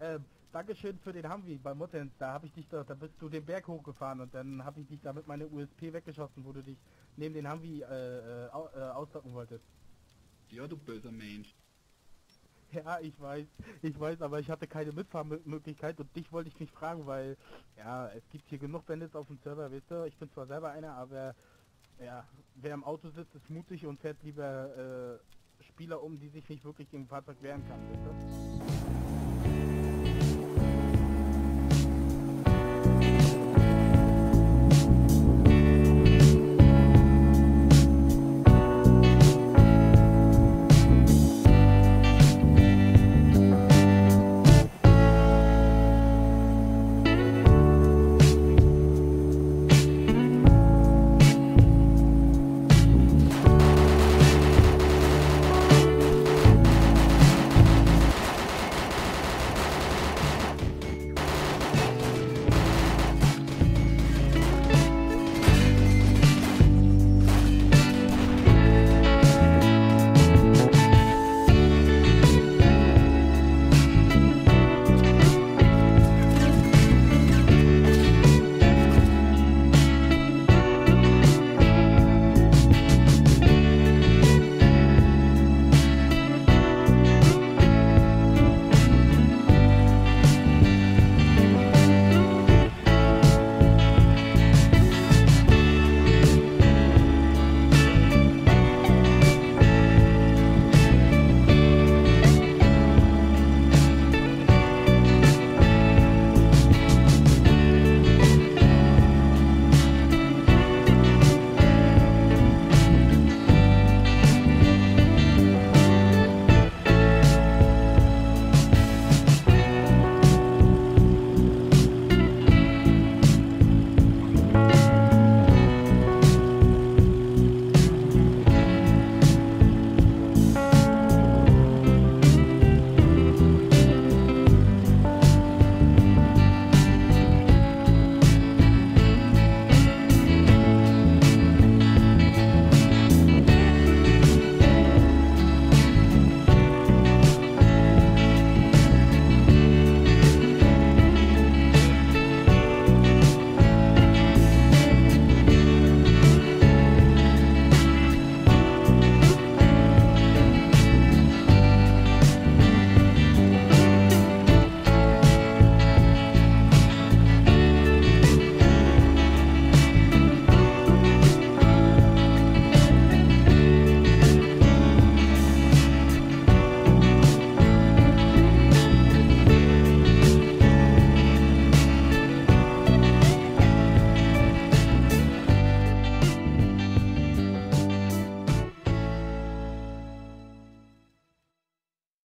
Ähm, Dankeschön für den Humvee bei Muttens. Da habe ich dich doch, da bist du den Berg hochgefahren und dann habe ich dich da mit meiner USP weggeschossen, wo du dich neben den Humvee äh, äh, au- äh, ausdocken wolltest. Ja, du böser Mensch. Ja, ich weiß, ich weiß, aber ich hatte keine Mitfahrmöglichkeit und dich wollte ich nicht fragen, weil, ja, es gibt hier genug Bandits auf dem Server, weißt du, ich bin zwar selber einer, aber, ja, wer im Auto sitzt, ist mutig und fährt lieber, äh, Spieler um, die sich nicht wirklich gegen Fahrzeug wehren kann, weißt du?